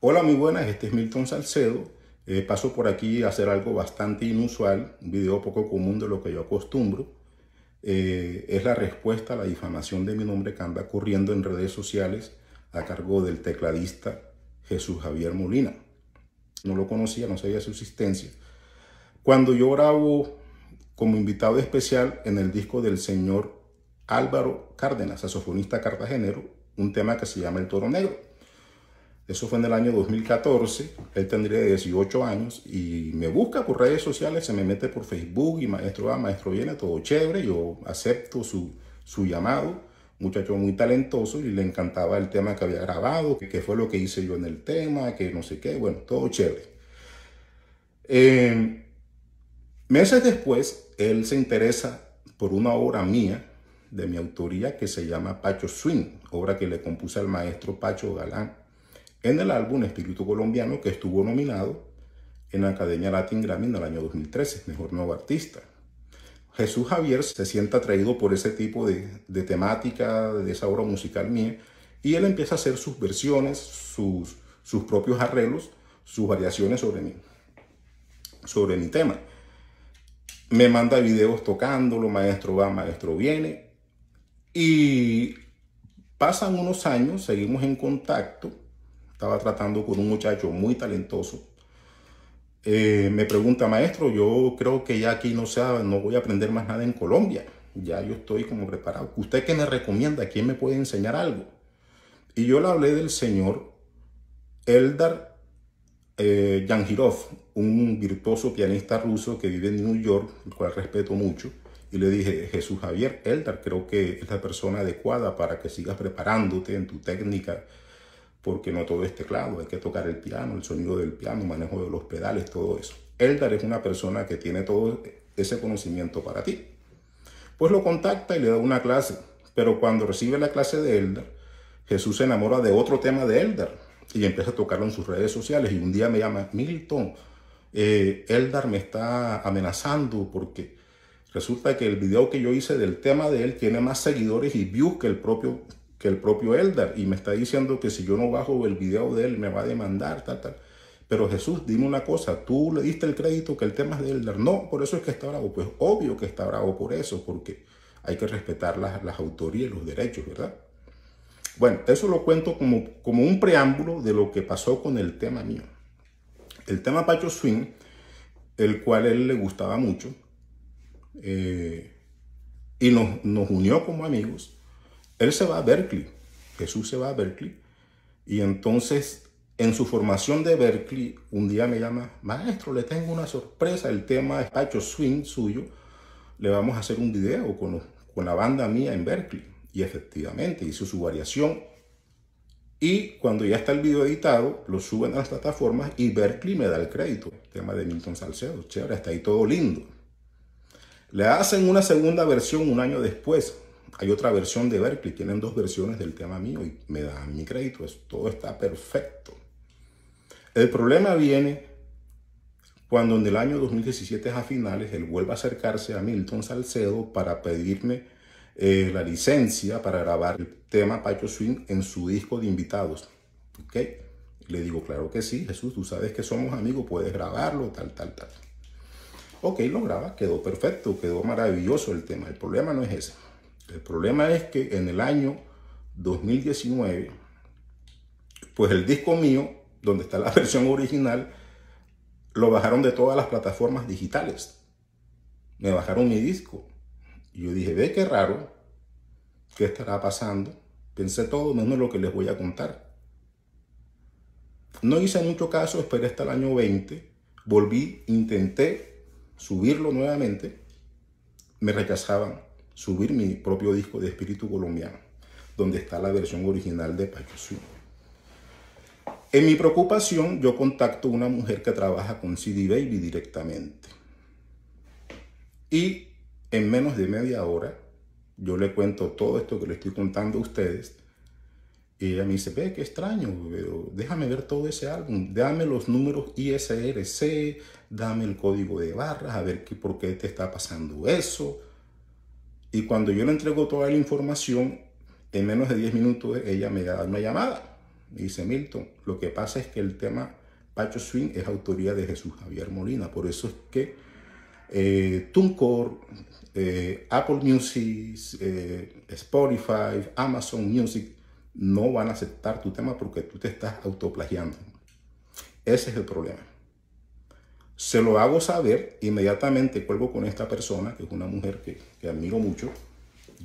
Hola, muy buenas, este es Milton Salcedo. Eh, paso por aquí a hacer algo bastante inusual, un video poco común de lo que yo acostumbro. Eh, es la respuesta a la difamación de mi nombre que anda corriendo en redes sociales a cargo del tecladista Jesús Javier Molina. No lo conocía, no sabía su existencia. Cuando yo grabo como invitado especial en el disco del señor Álvaro Cárdenas, saxofonista cartagenero, un tema que se llama El Toro Negro. Eso fue en el año 2014. Él tendría 18 años y me busca por redes sociales, se me mete por Facebook y maestro va, maestro viene, todo chévere. Yo acepto su, su llamado. Muchacho muy talentoso y le encantaba el tema que había grabado, que, fue lo que hice yo en el tema, que no sé qué, bueno, todo chévere. Eh, meses después, él se interesa por una obra mía de mi autoría que se llama Pacho Swing, obra que le compuse al maestro Pacho Galán en el álbum Espíritu Colombiano que estuvo nominado en la Academia Latin Grammy en el año 2013, Mejor Nuevo Artista. Jesús Javier se siente atraído por ese tipo de, temática, de esa obra musical mía, y él empieza a hacer sus versiones, sus, sus propios arreglos, sus variaciones sobre mí, sobre mi tema. Me manda videos tocándolo, maestro va, maestro viene, y pasan unos años, seguimos en contacto, estaba tratando con un muchacho muy talentoso. Eh, me pregunta, maestro, yo creo que ya aquí no, sea, no voy a aprender más nada en Colombia. Ya yo estoy como preparado. ¿Usted qué me recomienda? ¿Quién me puede enseñar algo? Y yo le hablé del señor Eldar eh, Yangirov, un virtuoso pianista ruso que vive en New York, el cual respeto mucho. Y le dije, Jesús Javier Eldar, creo que es la persona adecuada para que sigas preparándote en tu técnica porque no todo es teclado, hay que tocar el piano, el sonido del piano, manejo de los pedales, todo eso. Eldar es una persona que tiene todo ese conocimiento para ti. Pues lo contacta y le da una clase, pero cuando recibe la clase de Eldar, Jesús se enamora de otro tema de Eldar y empieza a tocarlo en sus redes sociales y un día me llama, Milton, eh, Eldar me está amenazando porque resulta que el video que yo hice del tema de él tiene más seguidores y views que el propio que el propio Eldar y me está diciendo que si yo no bajo el video de él me va a demandar, tal, tal. Pero Jesús, dime una cosa, tú le diste el crédito que el tema es de Eldar. No, por eso es que está bravo. Pues obvio que está bravo por eso, porque hay que respetar las, las autorías y los derechos, ¿verdad? Bueno, eso lo cuento como, como un preámbulo de lo que pasó con el tema mío. El tema Pacho Swing, el cual él le gustaba mucho, eh, y nos, nos unió como amigos. Él se va a Berkeley, Jesús se va a Berkeley, y entonces en su formación de Berkeley, un día me llama, maestro, le tengo una sorpresa, el tema es Pacho Swing suyo, le vamos a hacer un video con, con la banda mía en Berkeley. Y efectivamente hizo su variación. Y cuando ya está el video editado, lo suben a las plataformas y Berkeley me da el crédito. El tema de Milton Salcedo, chévere, está ahí todo lindo. Le hacen una segunda versión un año después, hay otra versión de Berkeley, tienen dos versiones del tema mío y me dan mi crédito, todo está perfecto. El problema viene cuando en el año 2017 a finales él vuelve a acercarse a Milton Salcedo para pedirme eh, la licencia para grabar el tema Pacho Swing en su disco de invitados. ¿Ok? Le digo, claro que sí, Jesús, tú sabes que somos amigos, puedes grabarlo, tal, tal, tal. Ok, lo graba, quedó perfecto, quedó maravilloso el tema. El problema no es ese. El problema es que en el año 2019, pues el disco mío, donde está la versión original, lo bajaron de todas las plataformas digitales. Me bajaron mi disco. Y yo dije, ve qué raro, ¿qué estará pasando? Pensé todo menos lo que les voy a contar. No hice mucho caso, esperé hasta el año 20, volví, intenté subirlo nuevamente, me rechazaban subir mi propio disco de espíritu colombiano, donde está la versión original de Pacho En mi preocupación, yo contacto a una mujer que trabaja con CD Baby directamente. Y en menos de media hora, yo le cuento todo esto que le estoy contando a ustedes. Y ella me dice, ve, qué extraño, pero déjame ver todo ese álbum, dame los números ISRC, dame el código de barras, a ver qué, por qué te está pasando eso. Y cuando yo le entrego toda la información, en menos de 10 minutos ella me da una llamada. Me dice, Milton, lo que pasa es que el tema Pacho Swing es autoría de Jesús Javier Molina. Por eso es que eh, eh, Apple Music, eh, Spotify, Amazon Music no van a aceptar tu tema porque tú te estás autoplagiando. Ese es el problema. Se lo hago saber, inmediatamente cuelgo con esta persona, que es una mujer que, que admiro mucho,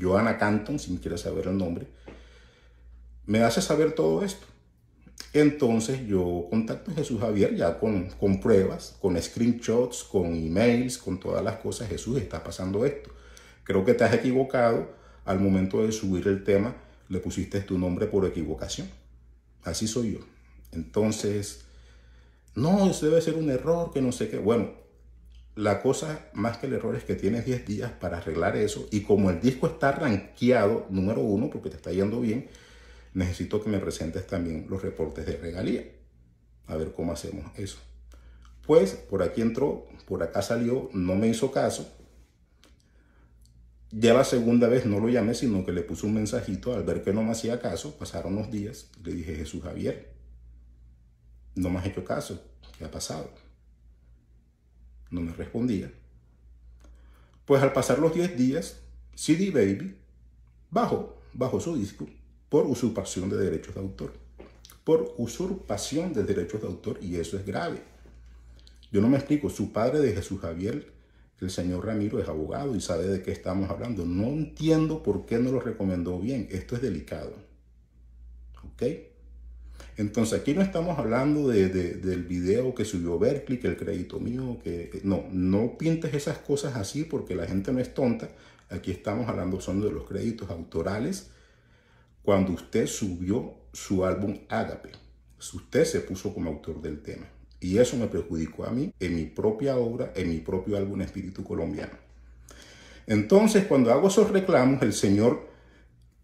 Joanna Canton, si me quieres saber el nombre, me hace saber todo esto. Entonces yo contacto a Jesús Javier ya con, con pruebas, con screenshots, con emails, con todas las cosas. Jesús, está pasando esto. Creo que te has equivocado. Al momento de subir el tema, le pusiste tu nombre por equivocación. Así soy yo. Entonces, no, eso debe ser un error, que no sé qué. Bueno, la cosa más que el error es que tienes 10 días para arreglar eso. Y como el disco está rankeado número uno, porque te está yendo bien, necesito que me presentes también los reportes de regalía. A ver cómo hacemos eso. Pues por aquí entró, por acá salió, no me hizo caso. Ya la segunda vez no lo llamé, sino que le puse un mensajito al ver que no me hacía caso. Pasaron los días, le dije, Jesús Javier, no me has hecho caso. ¿Qué ha pasado? No me respondía. Pues al pasar los 10 días, CD Baby bajó, bajó su disco por usurpación de derechos de autor. Por usurpación de derechos de autor y eso es grave. Yo no me explico, su padre de Jesús Javier, el señor Ramiro, es abogado y sabe de qué estamos hablando. No entiendo por qué no lo recomendó bien. Esto es delicado. ¿Ok? Entonces aquí no estamos hablando de, del video que subió Berkeley, que el crédito mío, que no, no pintes esas cosas así porque la gente no es tonta. Aquí estamos hablando son de los créditos autorales cuando usted subió su álbum Ágape. Usted se puso como autor del tema. Y eso me perjudicó a mí en mi propia obra, en mi propio álbum Espíritu Colombiano. Entonces, cuando hago esos reclamos, el Señor,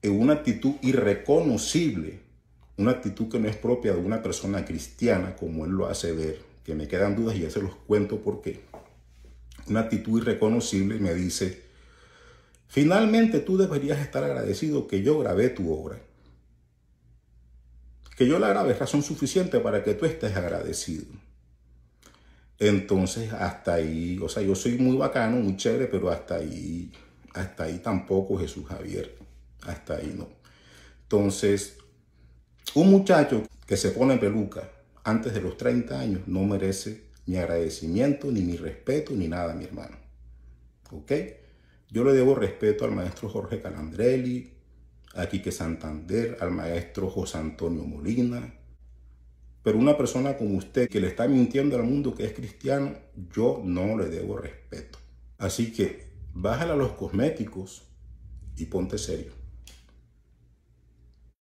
en una actitud irreconocible, una actitud que no es propia de una persona cristiana, como Él lo hace ver, que me quedan dudas y ya se los cuento por qué. Una actitud irreconocible me dice, Finalmente tú deberías estar agradecido que yo grabé tu obra. Que yo la grabé es razón suficiente para que tú estés agradecido. Entonces, hasta ahí, o sea, yo soy muy bacano, muy chévere, pero hasta ahí, hasta ahí tampoco Jesús Javier. Hasta ahí no. Entonces, un muchacho que se pone peluca antes de los 30 años no merece mi agradecimiento, ni mi respeto, ni nada, mi hermano. ¿Ok? Yo le debo respeto al maestro Jorge Calandrelli, a Quique Santander, al maestro José Antonio Molina. Pero una persona como usted que le está mintiendo al mundo que es cristiano, yo no le debo respeto. Así que bájale a los cosméticos y ponte serio.